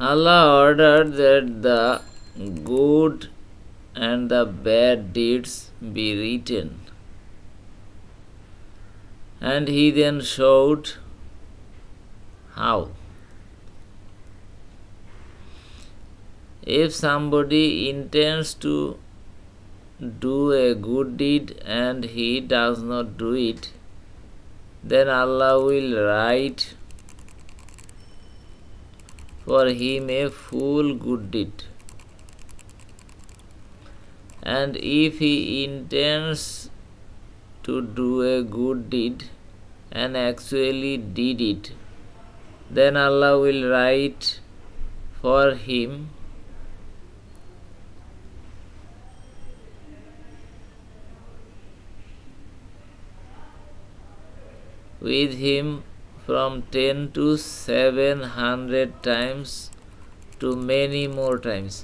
Allah ordered that the good and the bad deeds be written. And he then showed how. If somebody intends to do a good deed and he does not do it, then Allah will write for him a full good deed. And if he intends to do a good deed and actually did it, then Allah will write for him with him from 10 to 700 times to many more times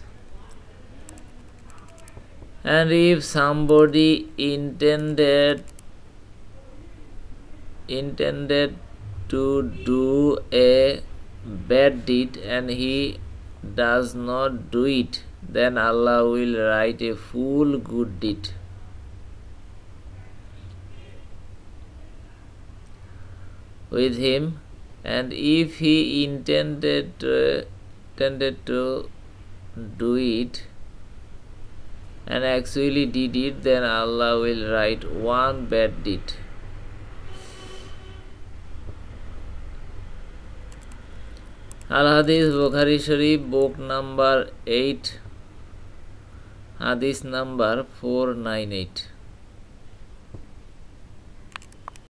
and if somebody intended intended to do a bad deed and he does not do it then allah will write a full good deed with him and if he intended uh, intended to do it and actually did it then Allah will write one bad deed. Al Hadith Bukhari Sharif book number 8 Hadith number 498